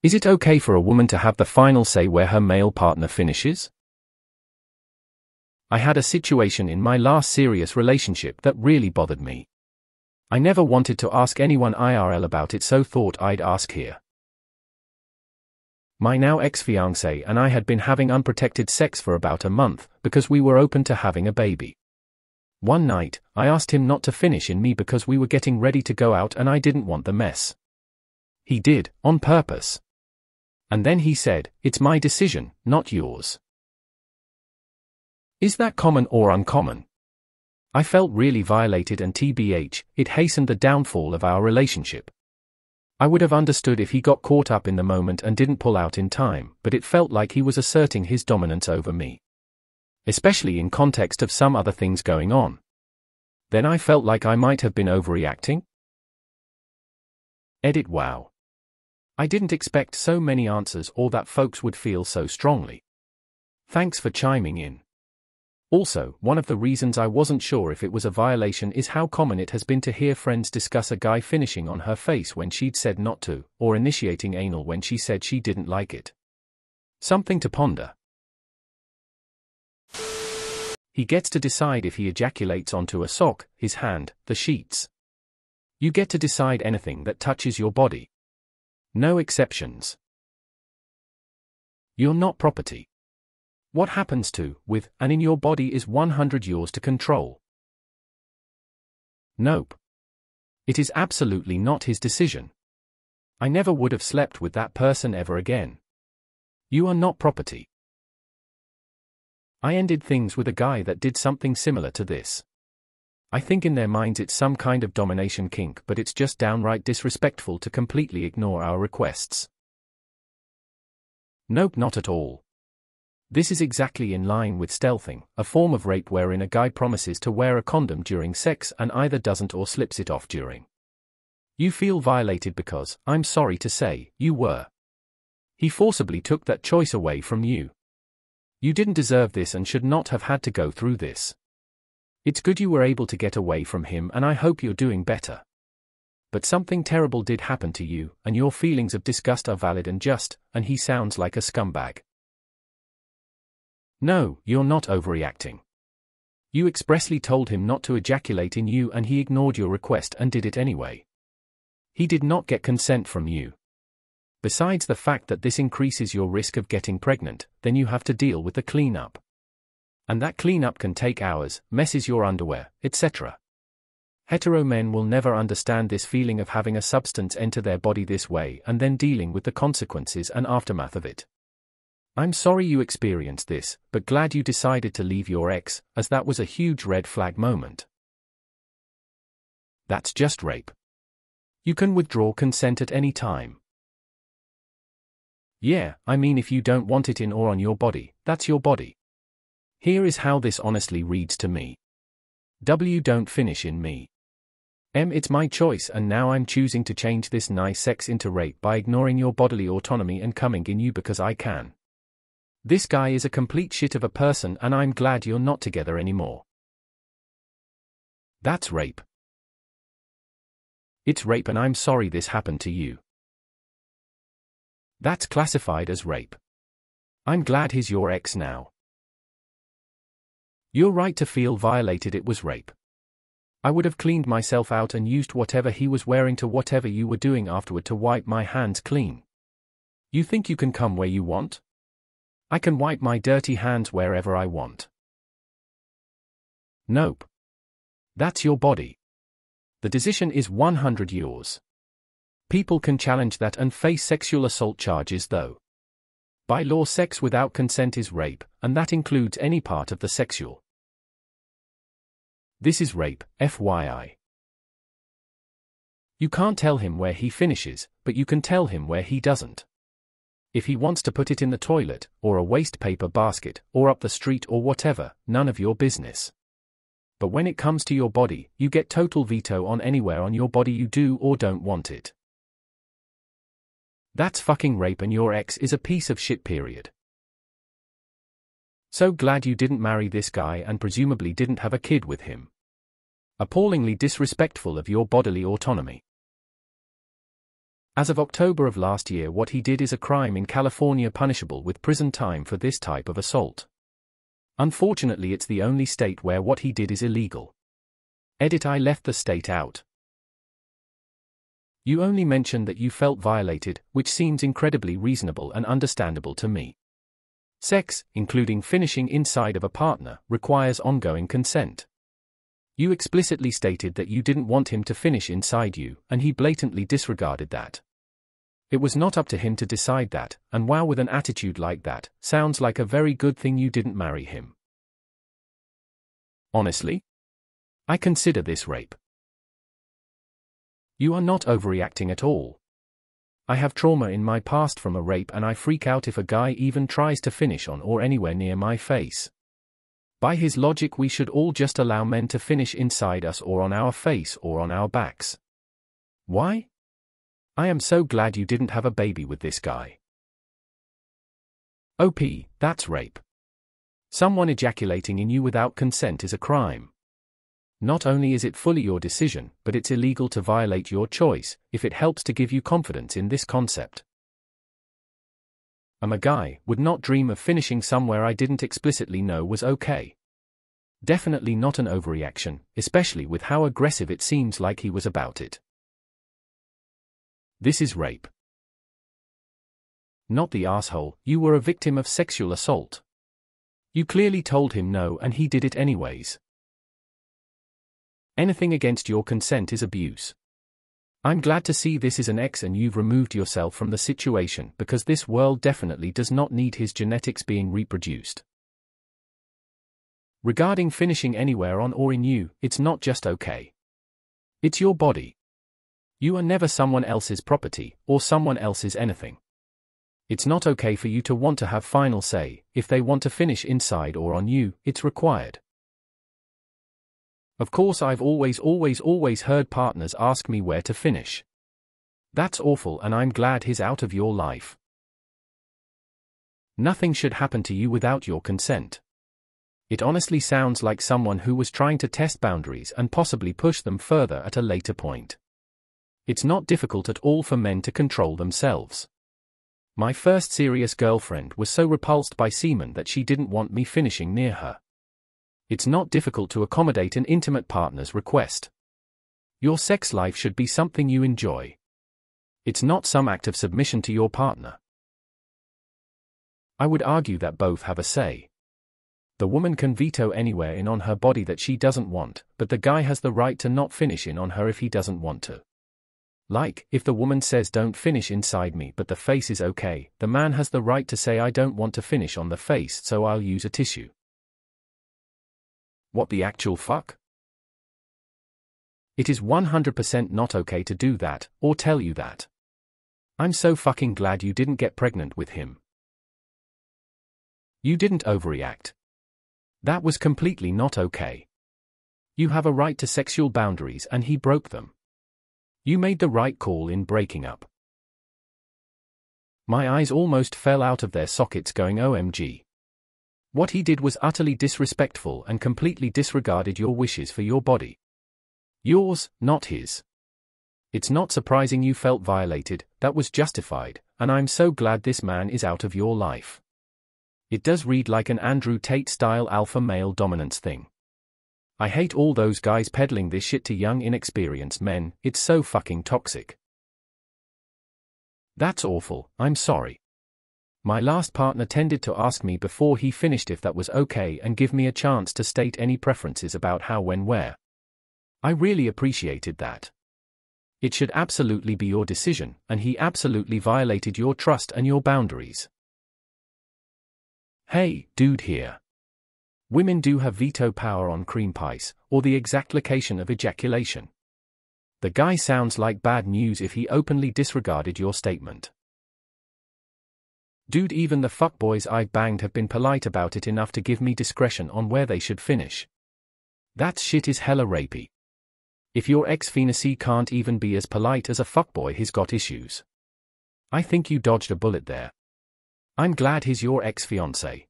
Is it okay for a woman to have the final say where her male partner finishes? I had a situation in my last serious relationship that really bothered me. I never wanted to ask anyone IRL about it, so thought I'd ask here. My now ex fiance and I had been having unprotected sex for about a month because we were open to having a baby. One night, I asked him not to finish in me because we were getting ready to go out and I didn't want the mess. He did, on purpose. And then he said, It's my decision, not yours. Is that common or uncommon? I felt really violated and TBH, it hastened the downfall of our relationship. I would have understood if he got caught up in the moment and didn't pull out in time, but it felt like he was asserting his dominance over me. Especially in context of some other things going on. Then I felt like I might have been overreacting. Edit wow. I didn't expect so many answers or that folks would feel so strongly. Thanks for chiming in. Also, one of the reasons I wasn't sure if it was a violation is how common it has been to hear friends discuss a guy finishing on her face when she'd said not to, or initiating anal when she said she didn't like it. Something to ponder. He gets to decide if he ejaculates onto a sock, his hand, the sheets. You get to decide anything that touches your body. No exceptions. You're not property. What happens to, with, and in your body is 100 yours to control. Nope. It is absolutely not his decision. I never would have slept with that person ever again. You are not property. I ended things with a guy that did something similar to this. I think in their minds it's some kind of domination kink, but it's just downright disrespectful to completely ignore our requests. Nope, not at all. This is exactly in line with stealthing, a form of rape wherein a guy promises to wear a condom during sex and either doesn't or slips it off during. You feel violated because, I'm sorry to say, you were. He forcibly took that choice away from you. You didn't deserve this and should not have had to go through this. It's good you were able to get away from him and I hope you're doing better. But something terrible did happen to you, and your feelings of disgust are valid and just, and he sounds like a scumbag. No, you're not overreacting. You expressly told him not to ejaculate in you and he ignored your request and did it anyway. He did not get consent from you. Besides the fact that this increases your risk of getting pregnant, then you have to deal with the cleanup. And that cleanup can take hours, messes your underwear, etc. Hetero men will never understand this feeling of having a substance enter their body this way and then dealing with the consequences and aftermath of it. I'm sorry you experienced this, but glad you decided to leave your ex, as that was a huge red flag moment. That's just rape. You can withdraw consent at any time. Yeah, I mean, if you don't want it in or on your body, that's your body. Here is how this honestly reads to me W. Don't finish in me. M. It's my choice, and now I'm choosing to change this nice sex into rape by ignoring your bodily autonomy and coming in you because I can. This guy is a complete shit of a person and I'm glad you're not together anymore. That's rape. It's rape and I'm sorry this happened to you. That's classified as rape. I'm glad he's your ex now. You're right to feel violated, it was rape. I would have cleaned myself out and used whatever he was wearing to whatever you were doing afterward to wipe my hands clean. You think you can come where you want? I can wipe my dirty hands wherever I want. Nope. That's your body. The decision is 100 yours. People can challenge that and face sexual assault charges though. By law sex without consent is rape, and that includes any part of the sexual. This is rape, FYI. You can't tell him where he finishes, but you can tell him where he doesn't. If he wants to put it in the toilet, or a waste paper basket, or up the street or whatever, none of your business. But when it comes to your body, you get total veto on anywhere on your body you do or don't want it. That's fucking rape and your ex is a piece of shit period. So glad you didn't marry this guy and presumably didn't have a kid with him. Appallingly disrespectful of your bodily autonomy. As of October of last year, what he did is a crime in California punishable with prison time for this type of assault. Unfortunately, it's the only state where what he did is illegal. Edit I left the state out. You only mentioned that you felt violated, which seems incredibly reasonable and understandable to me. Sex, including finishing inside of a partner, requires ongoing consent. You explicitly stated that you didn't want him to finish inside you, and he blatantly disregarded that. It was not up to him to decide that, and wow, with an attitude like that, sounds like a very good thing you didn't marry him. Honestly? I consider this rape. You are not overreacting at all. I have trauma in my past from a rape and I freak out if a guy even tries to finish on or anywhere near my face. By his logic, we should all just allow men to finish inside us or on our face or on our backs. Why? I am so glad you didn't have a baby with this guy. OP, that's rape. Someone ejaculating in you without consent is a crime. Not only is it fully your decision, but it's illegal to violate your choice, if it helps to give you confidence in this concept. I'm a guy, would not dream of finishing somewhere I didn't explicitly know was okay. Definitely not an overreaction, especially with how aggressive it seems like he was about it. This is rape. Not the asshole, you were a victim of sexual assault. You clearly told him no and he did it anyways. Anything against your consent is abuse. I'm glad to see this is an ex and you've removed yourself from the situation because this world definitely does not need his genetics being reproduced. Regarding finishing anywhere on or in you, it's not just okay. It's your body. You are never someone else's property, or someone else's anything. It's not okay for you to want to have final say, if they want to finish inside or on you, it's required. Of course, I've always, always, always heard partners ask me where to finish. That's awful, and I'm glad he's out of your life. Nothing should happen to you without your consent. It honestly sounds like someone who was trying to test boundaries and possibly push them further at a later point. It's not difficult at all for men to control themselves. My first serious girlfriend was so repulsed by semen that she didn't want me finishing near her. It's not difficult to accommodate an intimate partner's request. Your sex life should be something you enjoy. It's not some act of submission to your partner. I would argue that both have a say. The woman can veto anywhere in on her body that she doesn't want, but the guy has the right to not finish in on her if he doesn't want to. Like, if the woman says don't finish inside me but the face is okay, the man has the right to say I don't want to finish on the face so I'll use a tissue. What the actual fuck? It is 100% not okay to do that, or tell you that. I'm so fucking glad you didn't get pregnant with him. You didn't overreact. That was completely not okay. You have a right to sexual boundaries and he broke them. You made the right call in breaking up. My eyes almost fell out of their sockets going OMG. What he did was utterly disrespectful and completely disregarded your wishes for your body. Yours, not his. It's not surprising you felt violated, that was justified, and I'm so glad this man is out of your life. It does read like an Andrew Tate style alpha male dominance thing. I hate all those guys peddling this shit to young inexperienced men, it's so fucking toxic. That's awful, I'm sorry. My last partner tended to ask me before he finished if that was okay and give me a chance to state any preferences about how, when, where. I really appreciated that. It should absolutely be your decision, and he absolutely violated your trust and your boundaries. Hey, dude here. Women do have veto power on cream pies, or the exact location of ejaculation. The guy sounds like bad news if he openly disregarded your statement. Dude, even the fuckboys I've banged have been polite about it enough to give me discretion on where they should finish. That shit is hella rapey. If your ex-fiancé can't even be as polite as a fuckboy, he's got issues. I think you dodged a bullet there. I'm glad he's your ex-fiancé.